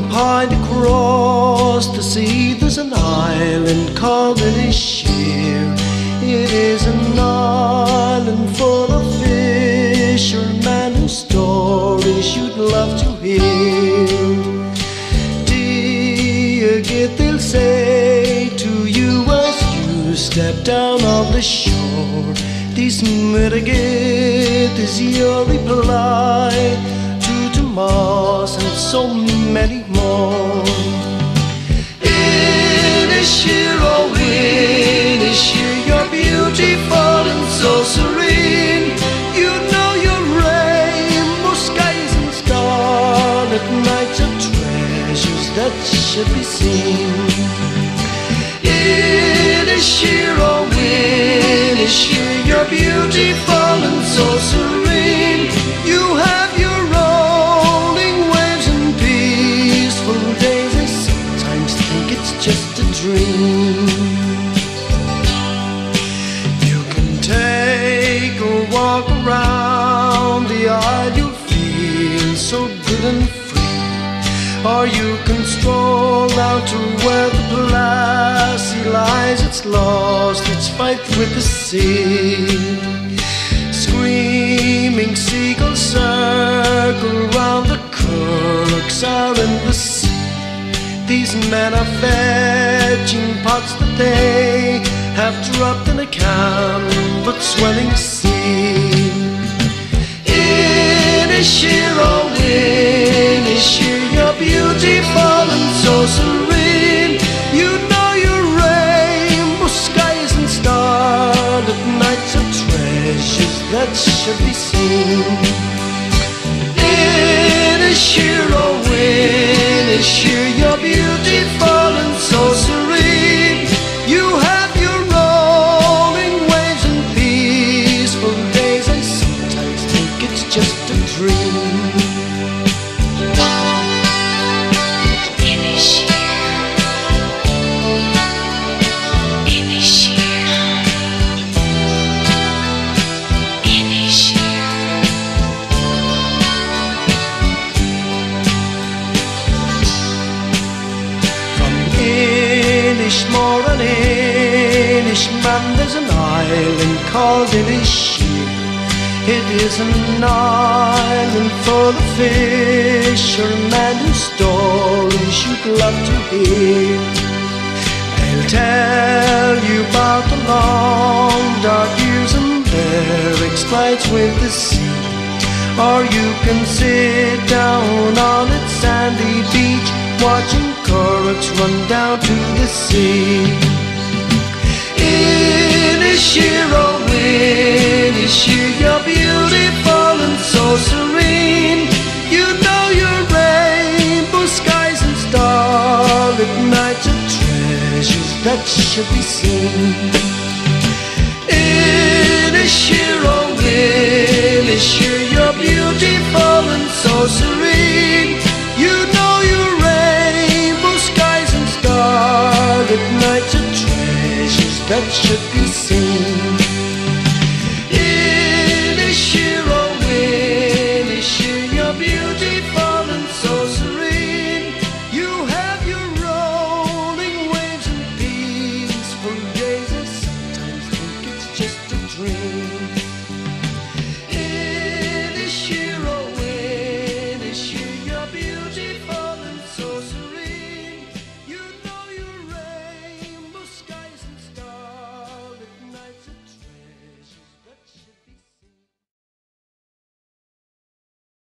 Behind across the sea there's an island called Inisheer. It is an island full of fishermen whose stories you'd love to hear. Dia dhuit, they'll say to you as you step down on the shore. This Miragit is your reply Tomas and so many more. Inisheer, oh Inisheer, you're beautiful and so serene. You know your rainbow skies and starlit nights are treasures that should be seen. Inisheer, oh Inisheer, you're beautiful You can take a walk around the yard, you'll feel so good and free. Or you can stroll down to where the Plassey lies. It's lost its fight with the sea. Screaming seagulls circle round the crooks out in the sea. These men are fetching pots that they have dropped in a calm but swelling sea. In Inisheer, oh Inisheer, you're beautiful and so serene. You know your rainbow skies and starlit nights are treasures that should be seen. Inisheer, oh Inisheer, you're Inishmore and Inishmaan there's an island called Inisheer. It is an island full of fishermen whose stories you'd love to hear. They'll tell you about the long dark years and their exploits with the sea. Or you can sit down currachs run down to the sea. Inisheer, oh Inisheer, you're beautiful and so serene. You know your rainbow skies and starlit nights are treasures that should be seen. Inisheer, oh Inisheer, you're beautiful and so serene. That should be seen.